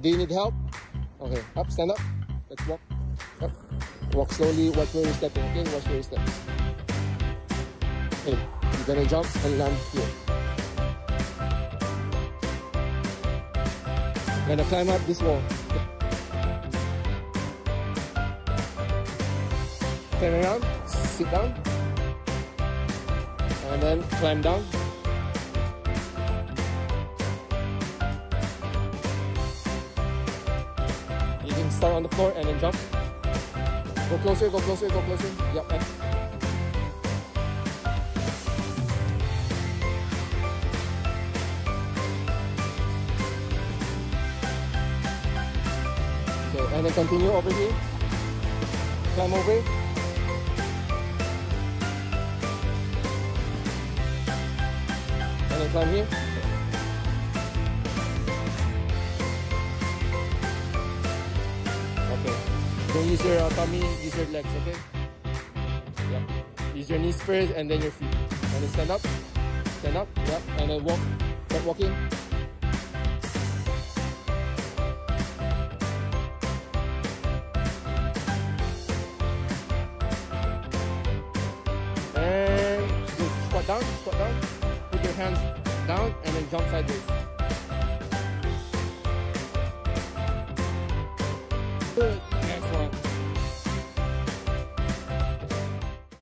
Do you need help? Okay, up, stand up. Let's walk. Up. Walk slowly, watch where you're stepping, okay? Watch where you step. Okay, you're gonna jump and land here. Gonna climb up this wall. Turn around, sit down, and then climb down. Can start on the floor and then jump. Go closer, go closer, go closer. Yep. And Okay, and then continue over here. Climb over. And then climb here. Then use your uh, tummy, use your legs, okay? Yep. Use your knees first and then your feet. And then stand up. Stand up. Yep. And then walk. Start walking. And good. Squat down. Squat down. Put your hands down and then jump sideways. Good.